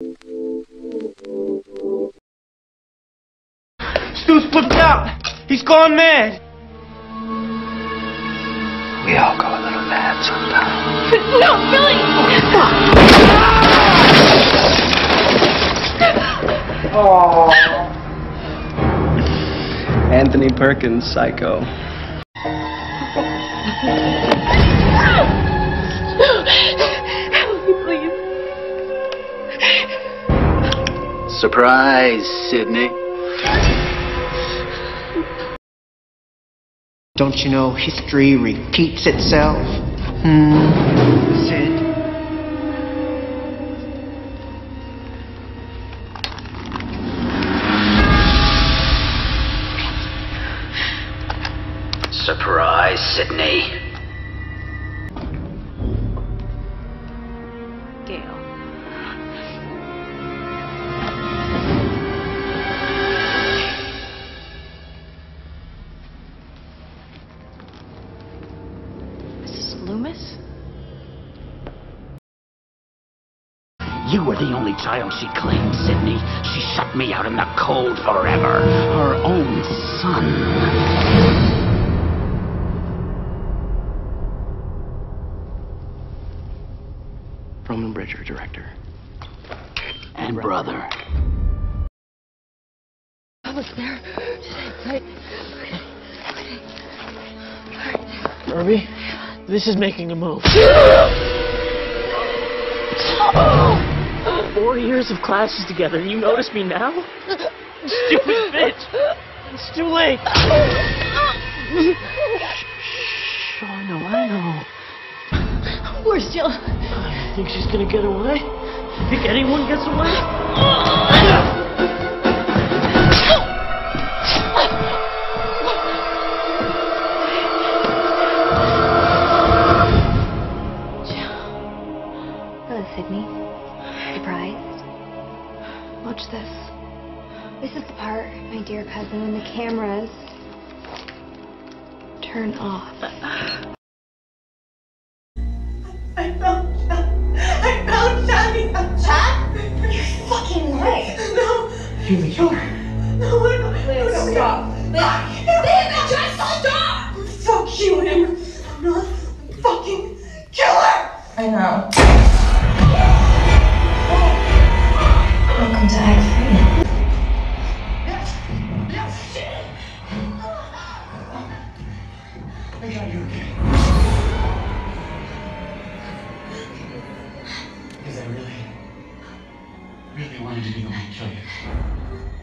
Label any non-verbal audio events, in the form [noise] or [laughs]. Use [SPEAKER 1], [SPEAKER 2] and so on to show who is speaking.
[SPEAKER 1] Stu's flipped out. He's gone mad.
[SPEAKER 2] We all go a little mad sometimes.
[SPEAKER 3] No, Billy!
[SPEAKER 2] Anthony Perkins, Psycho. [laughs]
[SPEAKER 4] Surprise, Sidney.
[SPEAKER 1] Don't you know history repeats itself? Hmm. Sid.
[SPEAKER 4] Surprise,
[SPEAKER 3] Sidney.
[SPEAKER 4] You were the only child she claimed, Sidney. She shut me out in the cold forever. Her own son.
[SPEAKER 2] Roman Bridger, director.
[SPEAKER 4] And brother.
[SPEAKER 3] I was there. Right.
[SPEAKER 1] Irby, this is making a move. [laughs] Four years of classes together. And you notice me now? Stupid bitch. It's too late. Shh, I know, I know.
[SPEAKER 3] We're still.
[SPEAKER 1] Think she's gonna get away? Think anyone gets away?
[SPEAKER 5] Hello, Sidney. Surprised? Watch this. This is the part, my dear cousin, when the cameras turn off.
[SPEAKER 6] I found Chad. I found Chad. I'm Chad? You're fucking lying. No.
[SPEAKER 1] You're the killer.
[SPEAKER 6] No, I don't. Liv, no, stop. Liv, Liv, just stop. Fuck you, Amber. I'm not a fucking killer. I know.
[SPEAKER 2] really wanted to be the kill you.